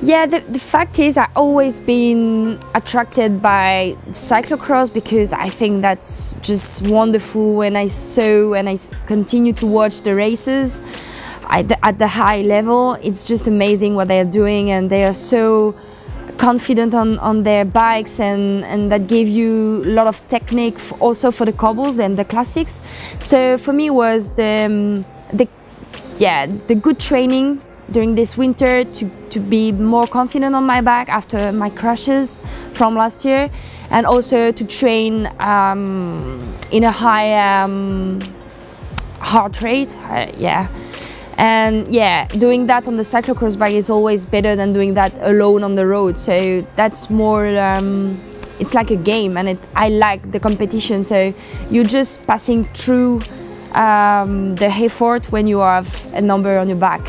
Yeah, the, the fact is I've always been attracted by cyclocross because I think that's just wonderful when I saw and I continue to watch the races at the, at the high level. It's just amazing what they are doing and they are so confident on, on their bikes and, and that gave you a lot of technique also for the cobbles and the classics. So for me was the, um, the yeah the good training during this winter to, to be more confident on my bike after my crashes from last year and also to train um, in a high um, heart rate uh, yeah. And yeah doing that on the cyclocross bike is always better than doing that alone on the road. So that's more um, it's like a game and it, I like the competition. So you're just passing through um, the effort when you have a number on your back